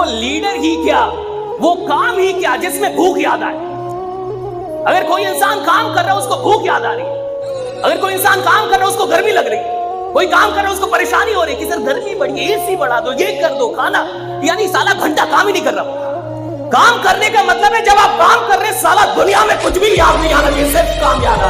वो लीडर ही क्या? वो काम ही क्या जिसमें भूख याद आए? अगर कोई इंसान काम कर रहा है, उसको भूख याद आ रही है। अगर कोई इंसान काम कर रहा है, उसको गर्मी लग रही है। कोई काम कर रहा है, उसको परेशानी हो रही है कि, सर, गर्मी बढ़ी है, एसी बढ़ा दो, ये कर दो, खाना। यानी साला घंटा काम ही नहीं कर रहा। काम करने का मतलब है, जब आप काम कर रहे हैं, साला दुनिया में कुछ भी याद नहीं आना चाहिए सिर्फ़ काम याद आ